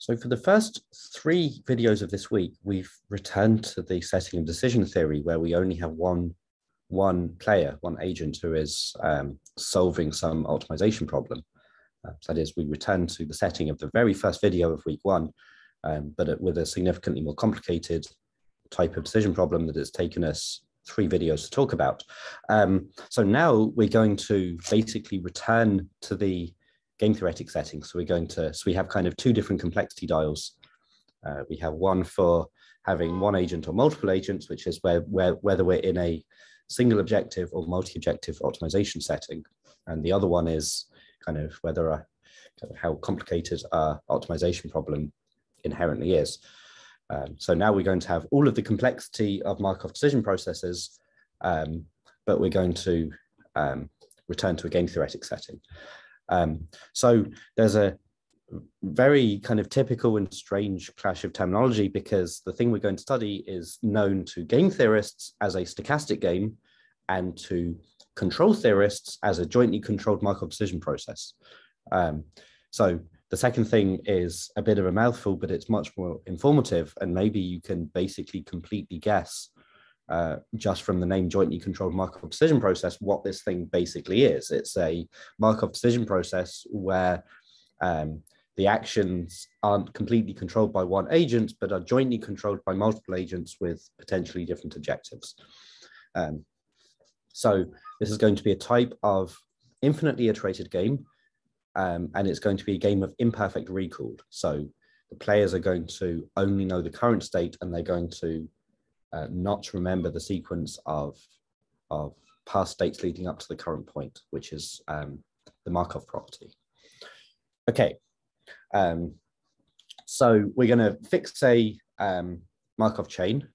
So for the first three videos of this week, we've returned to the setting of decision theory where we only have one, one player, one agent who is um, solving some optimization problem. Uh, that is, we return to the setting of the very first video of week one, um, but with a significantly more complicated type of decision problem that has taken us three videos to talk about. Um, so now we're going to basically return to the game theoretic settings. So we're going to, so we have kind of two different complexity dials. Uh, we have one for having one agent or multiple agents, which is where, where whether we're in a single objective or multi-objective optimization setting. And the other one is kind of whether a, kind of how complicated our optimization problem inherently is. Um, so now we're going to have all of the complexity of Markov decision processes, um, but we're going to um, return to a game theoretic setting. Um, so there's a very kind of typical and strange clash of terminology because the thing we're going to study is known to game theorists as a stochastic game and to control theorists as a jointly controlled Markov decision process. Um, so the second thing is a bit of a mouthful, but it's much more informative. And maybe you can basically completely guess uh, just from the name jointly controlled Markov decision process, what this thing basically is. It's a Markov decision process where um, the actions aren't completely controlled by one agent, but are jointly controlled by multiple agents with potentially different objectives. Um, so this is going to be a type of infinitely iterated game, um, and it's going to be a game of imperfect recall. So the players are going to only know the current state, and they're going to uh, not remember the sequence of, of past states leading up to the current point, which is um, the Markov property. Okay, um, so we're going to fix a um, Markov chain.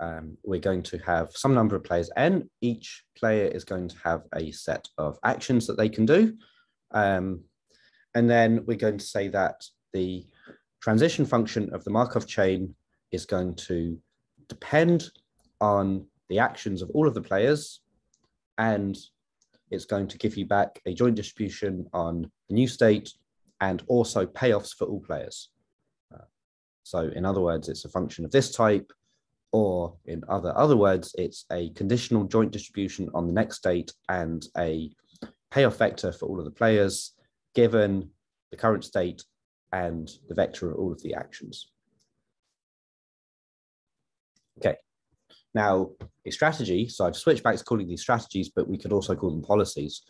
Um, we're going to have some number of players n. Each player is going to have a set of actions that they can do. Um, and then we're going to say that the transition function of the Markov chain is going to depend on the actions of all of the players and it's going to give you back a joint distribution on the new state and also payoffs for all players. Uh, so in other words, it's a function of this type, or in other, other words, it's a conditional joint distribution on the next state and a payoff vector for all of the players, given the current state and the vector of all of the actions. Okay, now a strategy, so I've switched back to calling these strategies, but we could also call them policies.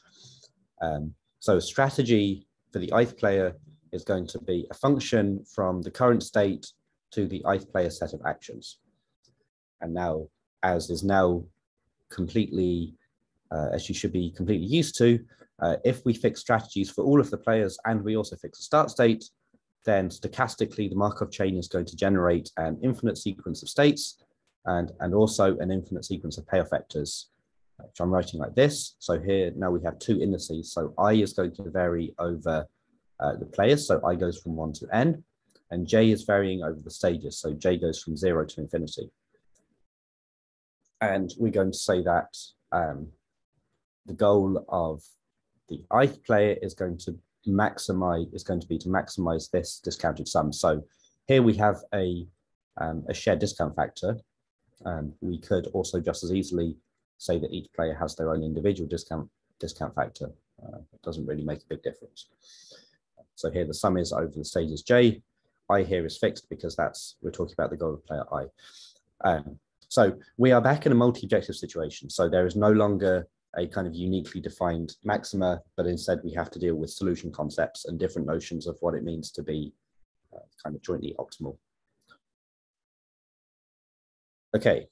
Um, so a strategy for the ith player is going to be a function from the current state to the ith player set of actions. And now, as is now completely, uh, as you should be completely used to, uh, if we fix strategies for all of the players and we also fix a start state, then stochastically the Markov chain is going to generate an infinite sequence of states and, and also an infinite sequence of payoff vectors, which I'm writing like this. So here now we have two indices. So i is going to vary over uh, the players. So i goes from one to n, and j is varying over the stages. So j goes from zero to infinity. And we're going to say that um, the goal of the ith player is going to maximize is going to be to maximize this discounted sum. So here we have a um, a shared discount factor um, we could also just as easily say that each player has their own individual discount discount factor. Uh, it doesn't really make a big difference. So here the sum is over the stages j. i here is fixed because that's we're talking about the goal of player i. Um, so we are back in a multi-objective situation. So there is no longer a kind of uniquely defined maxima, but instead we have to deal with solution concepts and different notions of what it means to be uh, kind of jointly optimal. Okay.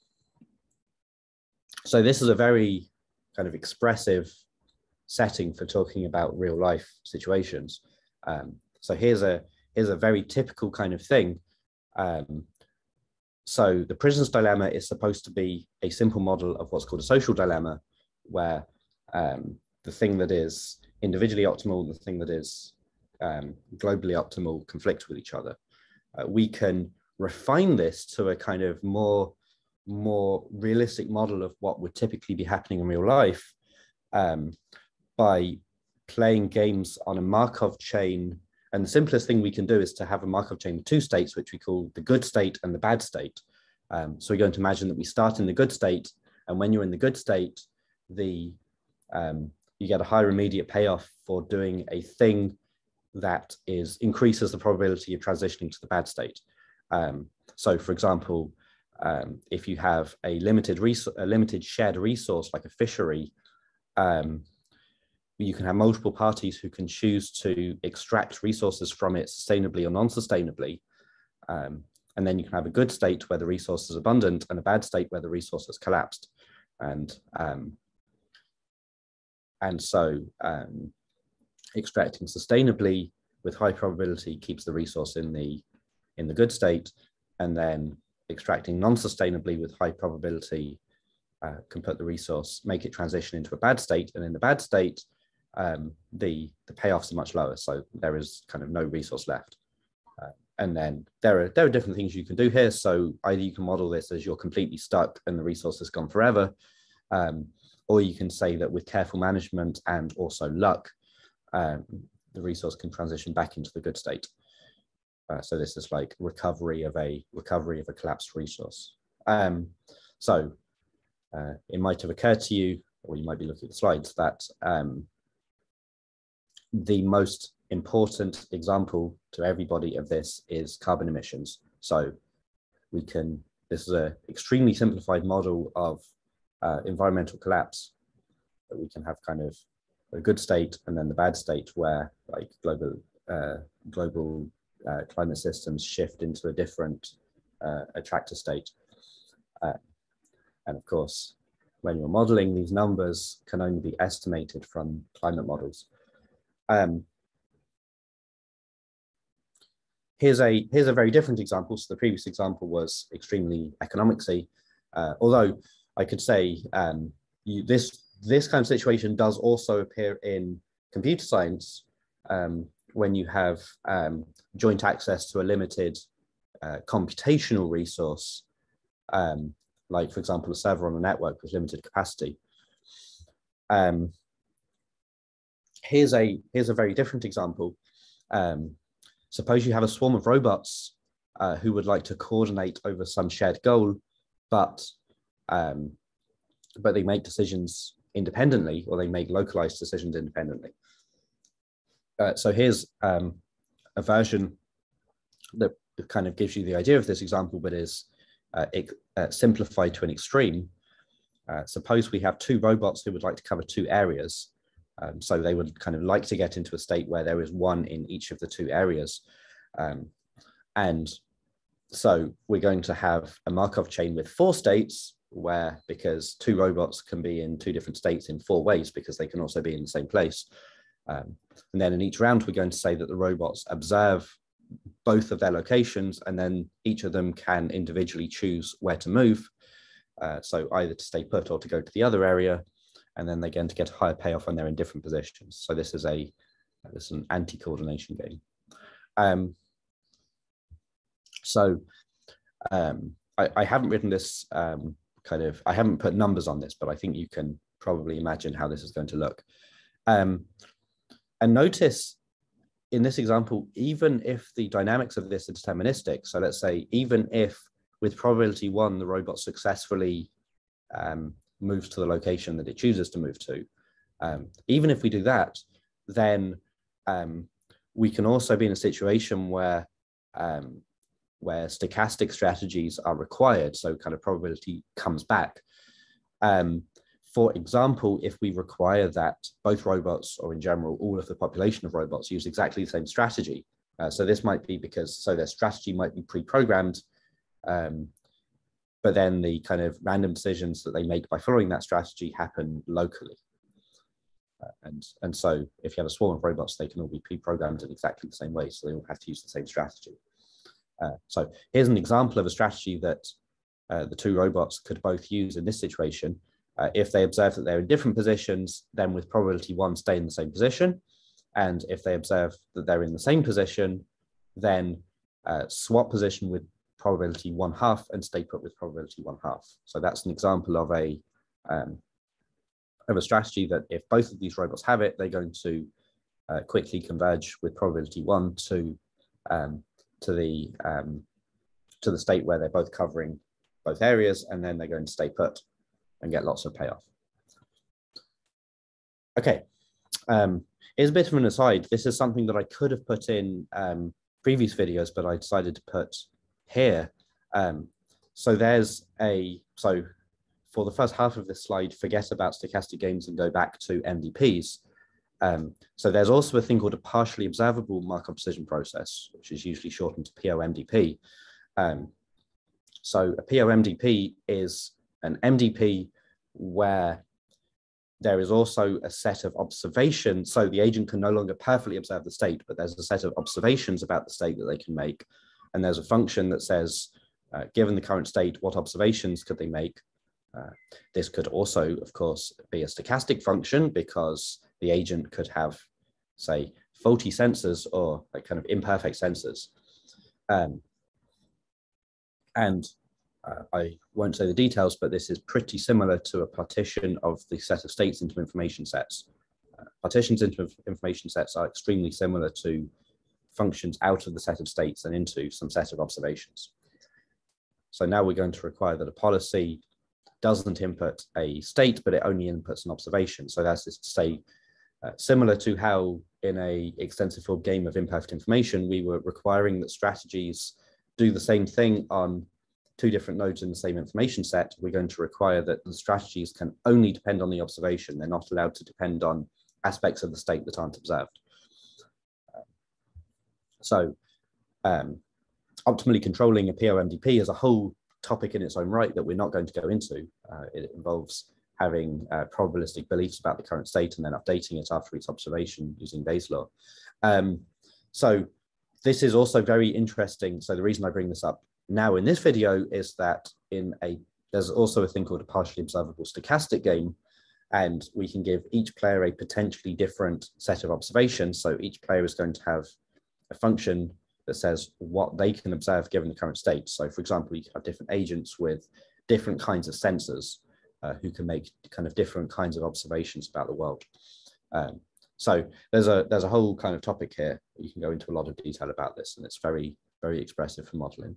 So this is a very kind of expressive setting for talking about real life situations. Um, so here's a here's a very typical kind of thing. Um, so the prisoner's dilemma is supposed to be a simple model of what's called a social dilemma, where um, the thing that is individually optimal, the thing that is um, globally optimal conflict with each other. Uh, we can refine this to a kind of more more realistic model of what would typically be happening in real life um, by playing games on a Markov chain and the simplest thing we can do is to have a Markov chain with two states, which we call the good state and the bad state. Um, so we're going to imagine that we start in the good state, and when you're in the good state, the um, you get a higher immediate payoff for doing a thing that is increases the probability of transitioning to the bad state. Um, so, for example, um, if you have a limited a limited shared resource like a fishery, um, you can have multiple parties who can choose to extract resources from it sustainably or non-sustainably. Um, and then you can have a good state where the resource is abundant and a bad state where the resource has collapsed. And, um, and so um, extracting sustainably with high probability keeps the resource in the, in the good state. And then extracting non-sustainably with high probability uh, can put the resource, make it transition into a bad state. And in the bad state, um, the, the payoffs are much lower. So there is kind of no resource left. Uh, and then there are, there are different things you can do here. So either you can model this as you're completely stuck and the resource has gone forever, um, or you can say that with careful management and also luck, um, the resource can transition back into the good state. Uh, so this is like recovery of a recovery of a collapsed resource. Um, so uh, it might have occurred to you, or you might be looking at the slides, that um, the most important example to everybody of this is carbon emissions. So we can, this is an extremely simplified model of uh, environmental collapse that we can have kind of a good state and then the bad state where like global uh, global uh, climate systems shift into a different uh, attractor state. Uh, and of course, when you're modeling, these numbers can only be estimated from climate models. Um, here's a here's a very different example. So the previous example was extremely economicsy, uh, although I could say um, you, this this kind of situation does also appear in computer science um, when you have um, joint access to a limited uh, computational resource, um, like for example a server on a network with limited capacity. Um, here's a here's a very different example. Um, suppose you have a swarm of robots uh, who would like to coordinate over some shared goal, but um, but they make decisions independently, or they make localized decisions independently. Uh, so here's um, a version that kind of gives you the idea of this example, but is uh, it, uh, simplified to an extreme. Uh, suppose we have two robots who would like to cover two areas. Um, so they would kind of like to get into a state where there is one in each of the two areas. Um, and so we're going to have a Markov chain with four states where because two robots can be in two different states in four ways because they can also be in the same place. Um, and then in each round, we're going to say that the robots observe both of their locations and then each of them can individually choose where to move. Uh, so either to stay put or to go to the other area and then they're going to get a higher payoff when they're in different positions. So this is a this is an anti-coordination game. Um, so um, I, I, haven't written this um, kind of I haven't put numbers on this, but I think you can probably imagine how this is going to look. Um, and notice in this example, even if the dynamics of this are deterministic, so let's say even if with probability one the robot successfully um, moves to the location that it chooses to move to. Um, even if we do that, then um, we can also be in a situation where um, where stochastic strategies are required, so kind of probability comes back. Um, for example, if we require that both robots, or in general, all of the population of robots use exactly the same strategy. Uh, so this might be because, so their strategy might be pre-programmed um, but then the kind of random decisions that they make by following that strategy happen locally. Uh, and, and so if you have a swarm of robots, they can all be pre-programmed in exactly the same way. So they all have to use the same strategy. Uh, so here's an example of a strategy that uh, the two robots could both use in this situation. Uh, if they observe that they're in different positions, then with probability one, stay in the same position. And if they observe that they're in the same position, then uh, swap position with probability one half and stay put with probability one half. So that's an example of a um, of a strategy that if both of these robots have it, they're going to uh, quickly converge with probability one to um, to the um, to the state where they're both covering both areas, and then they're going to stay put and get lots of payoff. Okay, um, here's a bit of an aside. This is something that I could have put in um, previous videos, but I decided to put here. Um, so there's a, so for the first half of this slide, forget about stochastic games and go back to MDPs. Um, so there's also a thing called a partially observable Markov decision process, which is usually shortened to POMDP. Um, so a POMDP is an MDP where there is also a set of observations. So the agent can no longer perfectly observe the state, but there's a set of observations about the state that they can make. And there's a function that says, uh, given the current state, what observations could they make? Uh, this could also, of course, be a stochastic function because the agent could have, say, faulty sensors or like kind of imperfect sensors. Um, and uh, I won't say the details, but this is pretty similar to a partition of the set of states into information sets. Uh, partitions into information sets are extremely similar to functions out of the set of states and into some set of observations. So now we're going to require that a policy doesn't input a state, but it only inputs an observation. So that's to say, uh, similar to how in a extensive field game of imperfect information, we were requiring that strategies do the same thing on two different nodes in the same information set, we're going to require that the strategies can only depend on the observation. They're not allowed to depend on aspects of the state that aren't observed. So um, optimally controlling a POMDP is a whole topic in its own right that we're not going to go into. Uh, it involves having uh, probabilistic beliefs about the current state and then updating it after each observation using Bayes' law. Um, so this is also very interesting. So the reason I bring this up now in this video is that in a there's also a thing called a partially observable stochastic game and we can give each player a potentially different set of observations. So each player is going to have a function that says what they can observe given the current state. So for example you have different agents with different kinds of sensors uh, who can make kind of different kinds of observations about the world. Um, so there's a there's a whole kind of topic here. You can go into a lot of detail about this and it's very very expressive for modeling